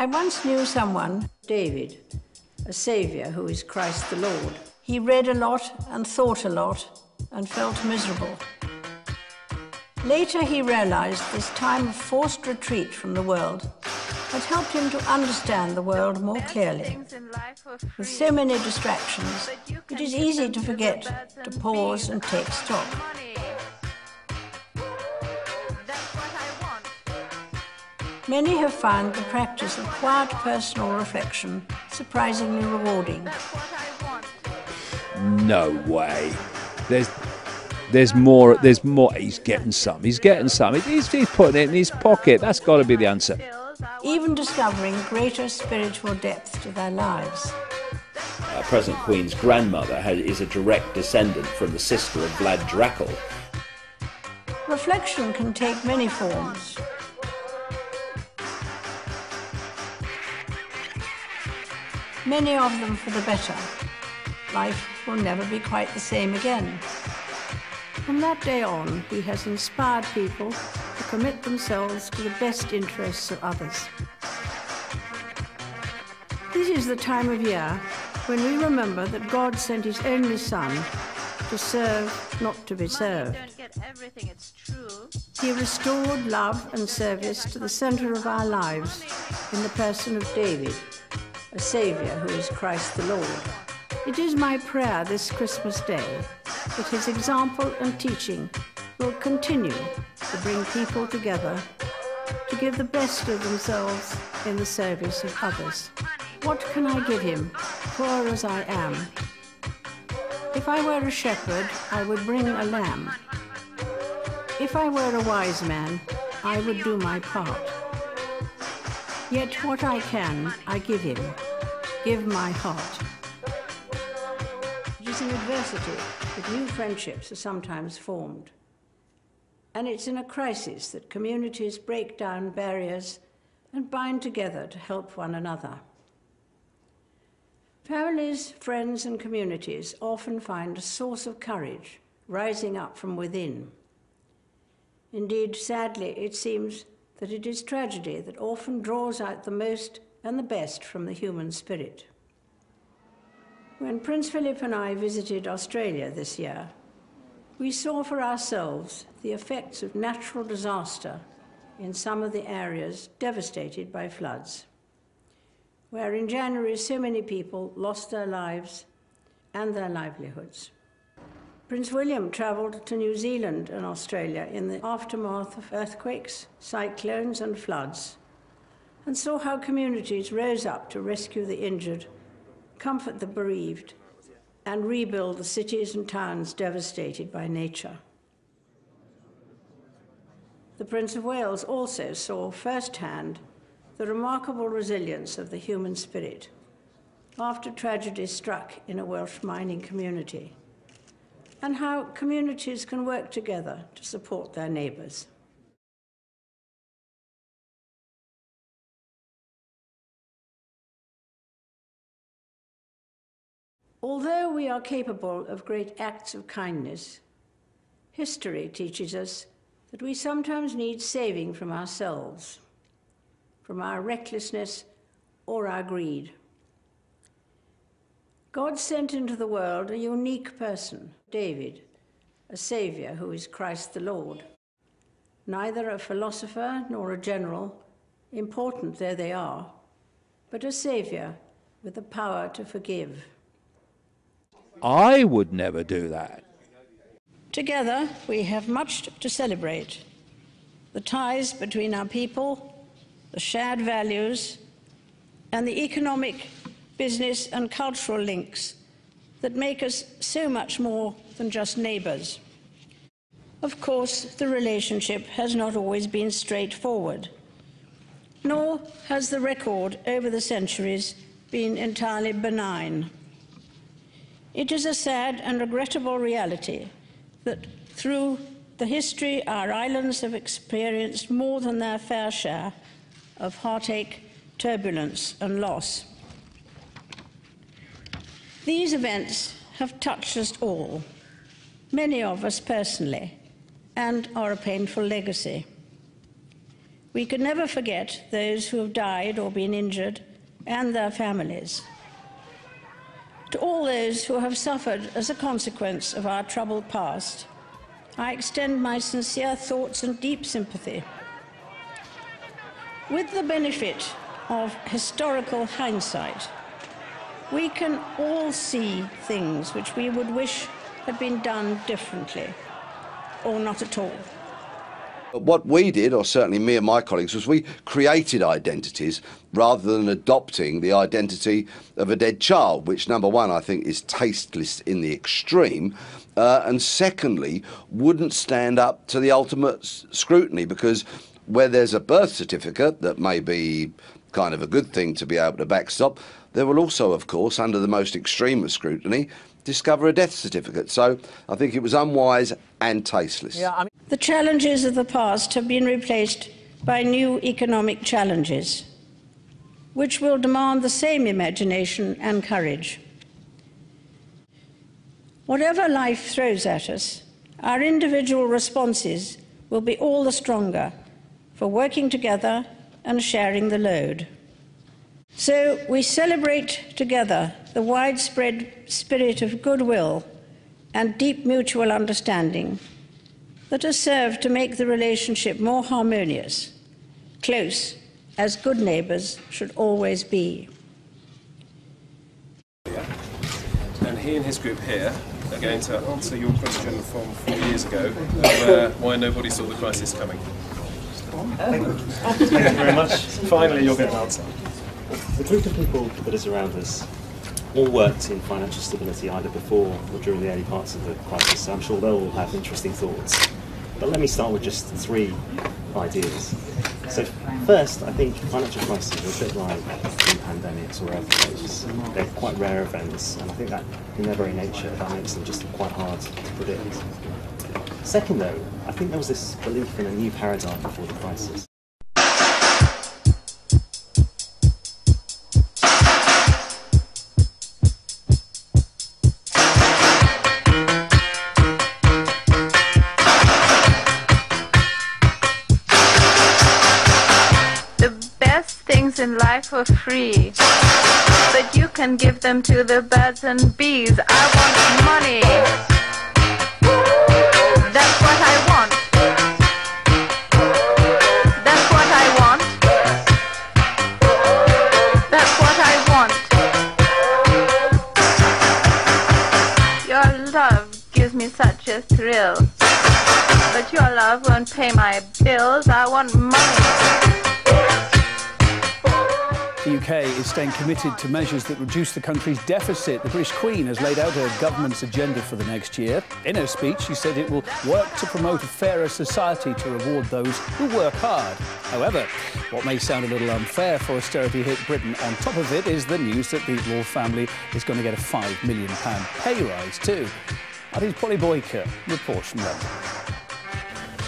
I once knew someone, David, a Saviour who is Christ the Lord. He read a lot and thought a lot and felt miserable. Later, he realized this time of forced retreat from the world had helped him to understand the world more clearly. With so many distractions, it is easy to forget to pause and take stock. Many have found the practice of quiet personal reflection surprisingly rewarding. No way. There's there's more there's more he's getting some. He's getting some. He's, he's putting it in his pocket. That's got to be the answer. Even discovering greater spiritual depth to their lives. Uh, present Queen's grandmother has, is a direct descendant from the sister of Vlad Dracul. Reflection can take many forms. Many of them for the better. Life will never be quite the same again. From that day on, he has inspired people to commit themselves to the best interests of others. This is the time of year when we remember that God sent his only Son to serve, not to be served. He restored love and service to the center of our lives in the person of David, a Saviour who is Christ the Lord. It is my prayer this Christmas Day that his example and teaching will continue to bring people together to give the best of themselves in the service of others. What can I give him, poor as I am? If I were a shepherd, I would bring a lamb. If I were a wise man, I would do my part. Yet what I can, I give him, give my heart. It is in adversity that new friendships are sometimes formed. And it's in a crisis that communities break down barriers and bind together to help one another. Families, friends, and communities often find a source of courage rising up from within. Indeed, sadly, it seems that it is tragedy that often draws out the most and the best from the human spirit. When Prince Philip and I visited Australia this year, we saw for ourselves the effects of natural disaster in some of the areas devastated by floods, where in January so many people lost their lives and their livelihoods. Prince William travelled to New Zealand and Australia in the aftermath of earthquakes, cyclones, and floods, and saw how communities rose up to rescue the injured, comfort the bereaved, and rebuild the cities and towns devastated by nature. The Prince of Wales also saw firsthand the remarkable resilience of the human spirit after tragedy struck in a Welsh mining community and how communities can work together to support their neighbours. Although we are capable of great acts of kindness, history teaches us that we sometimes need saving from ourselves, from our recklessness or our greed. God sent into the world a unique person, David, a Saviour who is Christ the Lord. Neither a philosopher nor a general, important though they are, but a Saviour with the power to forgive. I would never do that. Together, we have much to celebrate the ties between our people, the shared values, and the economic, business, and cultural links that make us so much more than just neighbours. Of course, the relationship has not always been straightforward, nor has the record over the centuries been entirely benign. It is a sad and regrettable reality that through the history our islands have experienced more than their fair share of heartache, turbulence, and loss. These events have touched us all, many of us personally, and are a painful legacy. We can never forget those who have died or been injured and their families. To all those who have suffered as a consequence of our troubled past, I extend my sincere thoughts and deep sympathy. With the benefit of historical hindsight, we can all see things which we would wish had been done differently or not at all. What we did, or certainly me and my colleagues, was we created identities rather than adopting the identity of a dead child, which, number one, I think is tasteless in the extreme, uh, and secondly, wouldn't stand up to the ultimate scrutiny because where there's a birth certificate that may be kind of a good thing to be able to backstop, there will also, of course, under the most extreme of scrutiny, discover a death certificate. So I think it was unwise and tasteless. Yeah, I mean- the challenges of the past have been replaced by new economic challenges, which will demand the same imagination and courage. Whatever life throws at us, our individual responses will be all the stronger for working together and sharing the load. So we celebrate together the widespread spirit of goodwill and deep mutual understanding that has served to make the relationship more harmonious, close, as good neighbours should always be. And he and his group here are going to answer your question from four years ago uh, why nobody saw the crisis coming. Thank you very much. Finally, you'll get an answer. The group of people that is around us all worked in financial stability either before or during the early parts of the crisis, so I'm sure they'll all have interesting thoughts. But let me start with just three ideas. So first, I think financial crises are a bit like pandemics or earthquakes. They're quite rare events, and I think that in their very nature, that makes them just quite hard to predict. Second, though, I think there was this belief in a new paradigm before the crisis. In life for free. But you can give them to the birds and bees. I want money. That's what I want. That's what I want. That's what I want. Your love gives me such a thrill. But your love won't pay my bills. I want money. The UK is staying committed to measures that reduce the country's deficit. The British Queen has laid out her government's agenda for the next year. In her speech, she said it will work to promote a fairer society to reward those who work hard. However, what may sound a little unfair for austerity hit Britain on top of it is the news that the royal family is going to get a £5 million pay rise too. That Polly Boiko reports from London.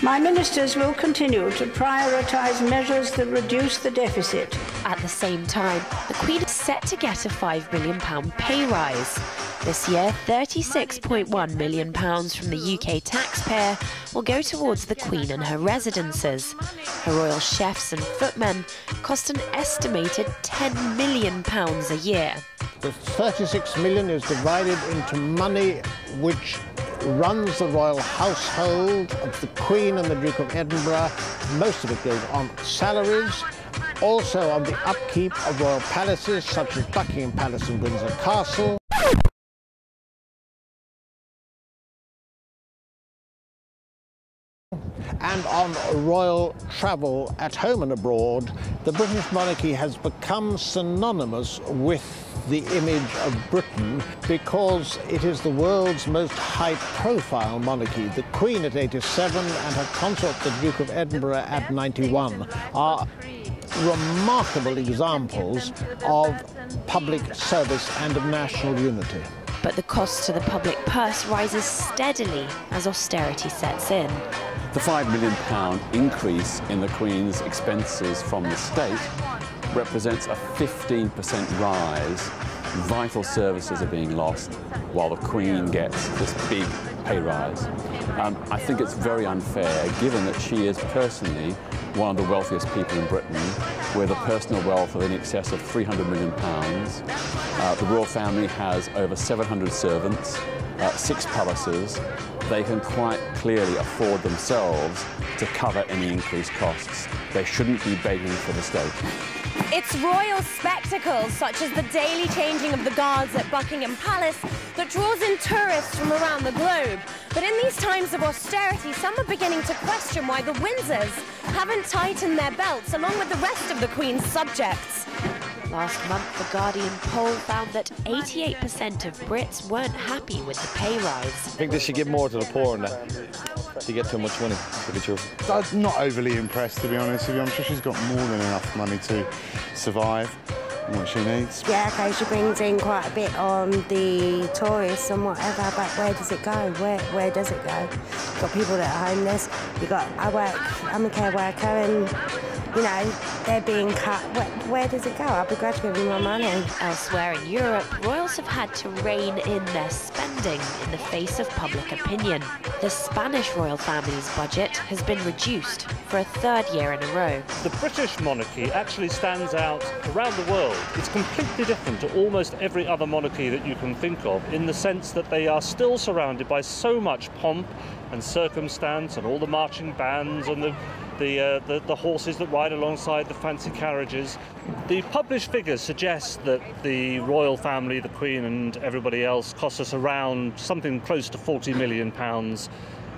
My ministers will continue to prioritise measures that reduce the deficit. At the same time, the Queen is set to get a £5 million pay rise. This year, £36.1 million from the UK taxpayer will go towards the Queen and her residences. Her royal chefs and footmen cost an estimated £10 million a year. The 36 million is divided into money which runs the royal household of the Queen and the Duke of Edinburgh. Most of it goes on salaries, also on the upkeep of royal palaces such as Buckingham Palace and Windsor Castle. and on royal travel at home and abroad, the British monarchy has become synonymous with the image of Britain because it is the world's most high-profile monarchy. The Queen at 87 and her consort, the Duke of Edinburgh, at 91, are remarkable examples of public service and of national unity. But the cost to the public purse rises steadily as austerity sets in. The £5 million increase in the Queen's expenses from the state represents a 15% rise. Vital services are being lost while the Queen gets this big pay rise. Um, I think it's very unfair, given that she is personally one of the wealthiest people in Britain, with a personal wealth of in excess of 300 million pounds. Uh, the royal family has over 700 servants, uh, six palaces. They can quite clearly afford themselves to cover any increased costs. They shouldn't be begging for the state. It's royal spectacles, such as the daily changing of the guards at Buckingham Palace, that draws in tourists from around the globe. But in these times of austerity, some are beginning to question why the Windsors haven't tightened their belts along with the rest of the Queen's subjects. Last month, the Guardian poll found that 88% of Brits weren't happy with the pay rise. I think they should give more to the poor and that. They get too much money, to be true. I'm not overly impressed, to be honest with you. I'm sure she's got more than enough money to survive and what she needs. Yeah, okay, she brings in quite a bit on the tourists and whatever, but where does it go? Where where does it go? You've got people that are homeless. You got I work. I'm a care worker, and you know they're being cut. Where, where does it go? I'll begrudge giving my money. Elsewhere in Europe, royals have had to rein in their spending in the face of public opinion. The Spanish royal family's budget has been reduced for a third year in a row. The British monarchy actually stands out around the world. It's completely different to almost every other monarchy that you can think of in the sense that they are still surrounded by so much pomp and circumstance and all the marching bands and the the, uh, the, the horses that ride alongside the fancy carriages. The published figures suggest that the royal family, the Queen, and everybody else cost us around something close to 40 million pounds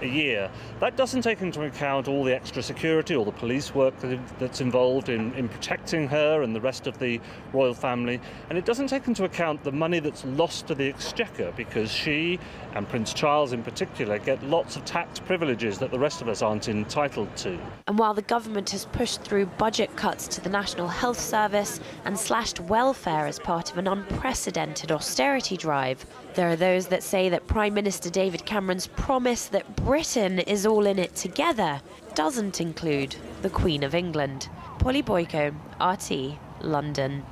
a year. That doesn't take into account all the extra security, all the police work that's involved in, in protecting her and the rest of the royal family, and it doesn't take into account the money that's lost to the exchequer because she and Prince Charles in particular get lots of tax privileges that the rest of us aren't entitled to. And while the government has pushed through budget cuts to the National Health Service and slashed welfare as part of an unprecedented austerity drive, there are those that say that Prime Minister David Cameron's promise that Britain is all in it together doesn't include the Queen of England. Polly Boiko, RT, London.